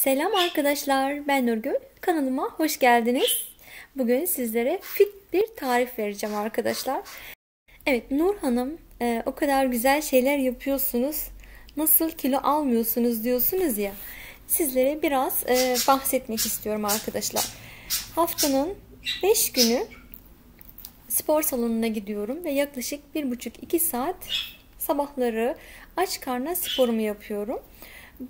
Selam arkadaşlar, ben Nurgül. Kanalıma hoş geldiniz. Bugün sizlere fit bir tarif vereceğim arkadaşlar. Evet, Nur Hanım e, o kadar güzel şeyler yapıyorsunuz. Nasıl kilo almıyorsunuz diyorsunuz ya. Sizlere biraz e, bahsetmek istiyorum arkadaşlar. Haftanın 5 günü spor salonuna gidiyorum ve yaklaşık 1,5-2 saat sabahları aç karnına sporumu yapıyorum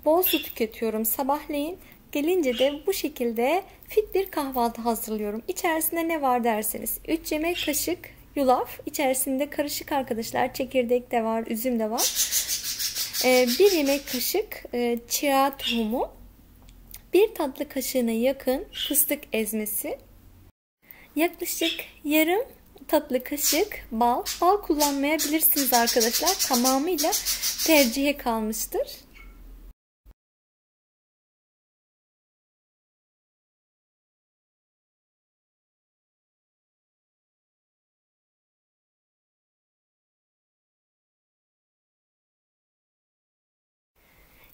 bol su tüketiyorum sabahleyin. Gelince de bu şekilde fit bir kahvaltı hazırlıyorum. İçerisinde ne var derseniz 3 yemek kaşık yulaf. İçerisinde karışık arkadaşlar çekirdek de var, üzüm de var. 1 ee, yemek kaşık e, chia tohumu. 1 tatlı kaşığına yakın fıstık ezmesi. Yaklaşık yarım tatlı kaşık bal. Bal kullanmayabilirsiniz arkadaşlar. Tamamıyla tercihe kalmıştır.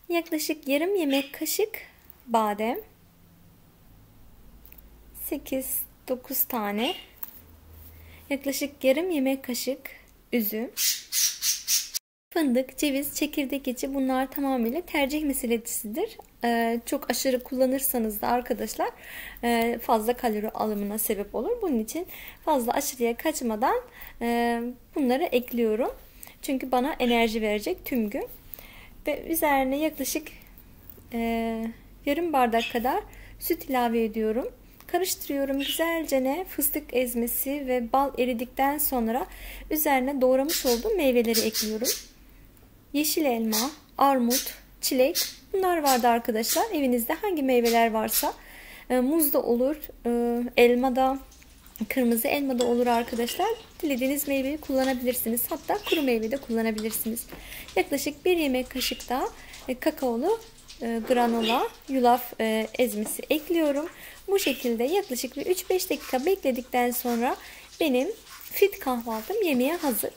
Yaklaşık yarım yemek kaşık badem. 8-9 tane. Yaklaşık yarım yemek kaşık üzüm. Fındık, ceviz, çekirdek içi bunlar tamamıyla tercih meselesidir. Ee, çok aşırı kullanırsanız da arkadaşlar e, fazla kalori alımına sebep olur. Bunun için fazla aşırıya kaçmadan e, bunları ekliyorum. Çünkü bana enerji verecek tüm gün ve üzerine yaklaşık e, yarım bardak kadar süt ilave ediyorum. Karıştırıyorum güzelce ne fıstık ezmesi ve bal eridikten sonra üzerine doğramış olduğum meyveleri ekliyorum. Yeşil elma, armut, çilek bunlar vardı arkadaşlar. Evinizde hangi meyveler varsa e, muz da olur, e, elma da, kırmızı elma da olur arkadaşlar. Dilediğiniz meyveyi kullanabilirsiniz. Hatta kuru meyve de kullanabilirsiniz. Yaklaşık bir yemek kaşık da e, kakaolu e, granola yulaf e, ezmesi ekliyorum. Bu şekilde yaklaşık bir 3-5 dakika bekledikten sonra benim fit kahvaltım yemeğe hazır.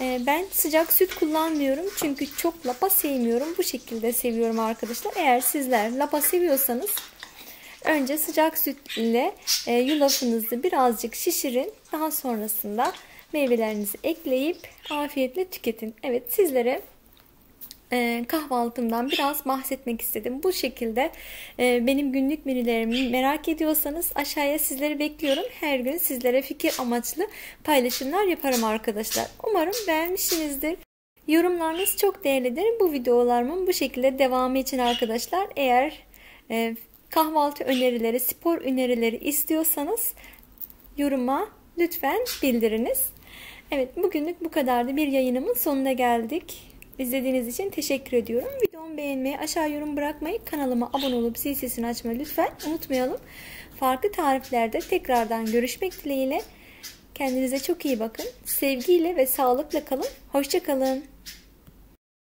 Ben sıcak süt kullanmıyorum çünkü çok lapa sevmiyorum. Bu şekilde seviyorum arkadaşlar. Eğer sizler lapa seviyorsanız önce sıcak süt ile yulafınızı birazcık şişirin. Daha sonrasında meyvelerinizi ekleyip afiyetle tüketin. Evet sizlere e, kahvaltımdan biraz bahsetmek istedim. Bu şekilde e, benim günlük menülerimi merak ediyorsanız aşağıya sizleri bekliyorum. Her gün sizlere fikir amaçlı paylaşımlar yaparım arkadaşlar. Umarım beğenmişsinizdir. Yorumlarınız çok değerlidir. Bu videolarımın bu şekilde devamı için arkadaşlar eğer e, kahvaltı önerileri, spor önerileri istiyorsanız yoruma lütfen bildiriniz. Evet bugünlük bu kadardı. Bir yayınımın sonuna geldik. İzlediğiniz için teşekkür ediyorum. Videomu beğenmeyi, aşağı yorum bırakmayı, kanalıma abone olup zil sesini açmayı lütfen unutmayalım. Farklı tariflerde tekrardan görüşmek dileğiyle. Kendinize çok iyi bakın. Sevgiyle ve sağlıkla kalın. Hoşçakalın.